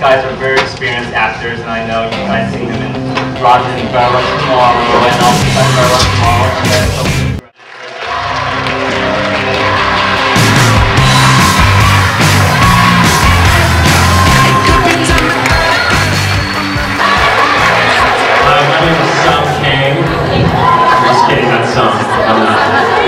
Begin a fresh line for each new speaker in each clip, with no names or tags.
guys are very experienced actors, and I know you guys seen him in Roger and Farewell Tomorrow, and also Farewell Tomorrow. And then some-
Hi, my name is Sung Kang. Just kidding, that's Sung. I'm not.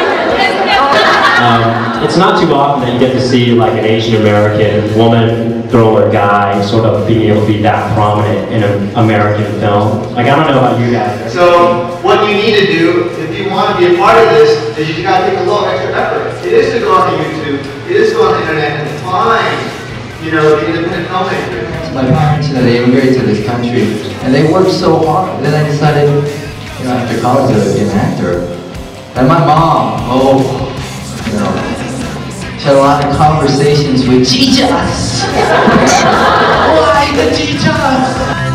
Um, it's not too often that you get to see like an Asian American woman, girl, or guy sort of being able to be that prominent in an American film. Like, I don't know about you guys.
So what you need to do, if you want to be a part of this, is you gotta take a little extra effort. It is to go on YouTube, it is to go on the internet and find, you know, the independent filmmaker.
My parents, you know, they immigrated to this country, and they worked so hard. Then I decided, you know, after college, I would be an actor. And my mom, oh, you know, she had a lot of conversations with Jesus. Why the Jesus?